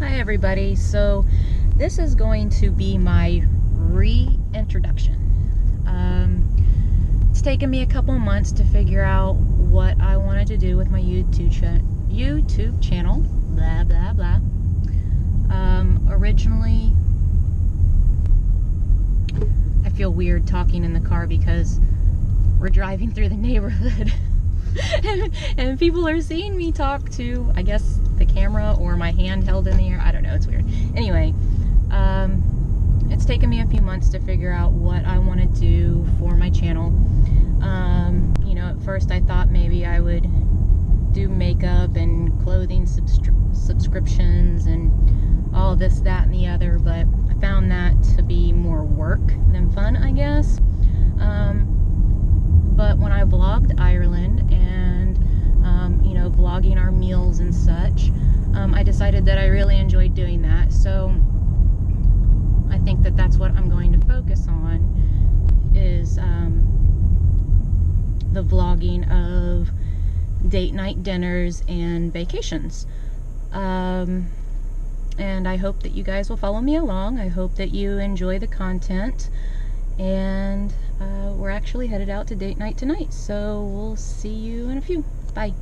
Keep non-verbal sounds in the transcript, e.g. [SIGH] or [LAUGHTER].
Hi everybody. So this is going to be my reintroduction. Um, it's taken me a couple months to figure out what I wanted to do with my YouTube cha- YouTube channel. Blah blah blah. Um, originally, I feel weird talking in the car because we're driving through the neighborhood. [LAUGHS] [LAUGHS] and, people are seeing me talk to, I guess, the camera or my hand held in the air. I don't know, it's weird. Anyway, um, it's taken me a few months to figure out what I want to do for my channel. Um, you know, at first I thought maybe I would do makeup and clothing subscri- subscriptions and all this, that, and the other, but I found that to be more work than fun, I guess. Um, but when I vlogged Ireland and um, you know vlogging our meals and such, um, I decided that I really enjoyed doing that. So I think that that's what I'm going to focus on is um, the vlogging of date night dinners and vacations. Um, and I hope that you guys will follow me along. I hope that you enjoy the content and uh, we're actually headed out to date night tonight. So we'll see you in a few. Bye.